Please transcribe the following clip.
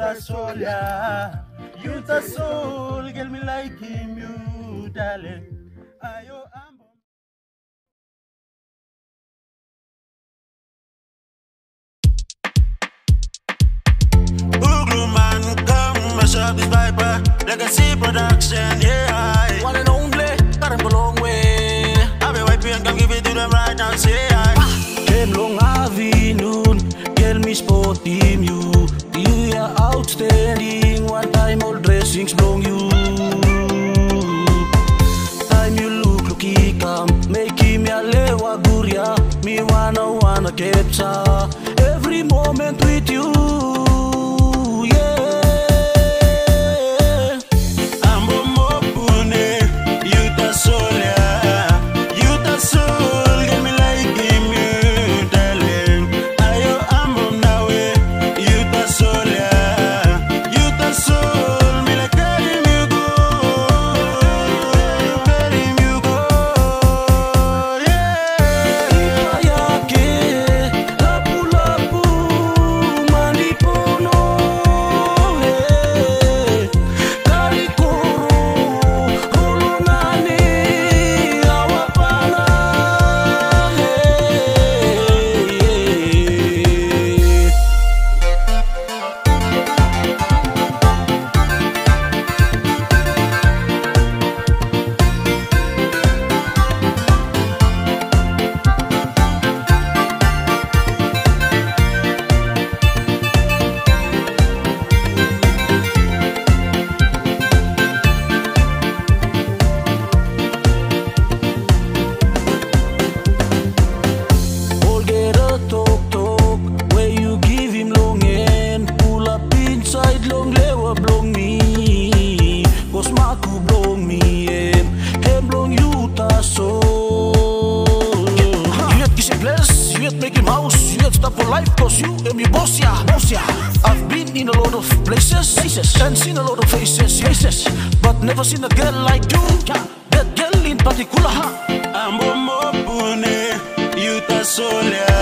the soul, yeah. You soul, girl, me like him, you, darling. Ayo, ambo. Huklu Marn, come mash up this viper. Legacy production, yeah. One and only, got him a long way. Abe YPN, come give it to them right now, say I. Ah. Came long afternoon, girl me spot him you. Are outstanding, one time all dressings belong you. Time you look, look he make him ya lewa guria. Me wanna wanna capture every moment with you. Mickey Mouse, you had stuff for life, cause you and me boss yeah. boss yeah. I've been in a lot of places, places, and seen a lot of faces, faces, but never seen a girl like you, that girl in particular. Huh? Ambo mobune, you ta solia.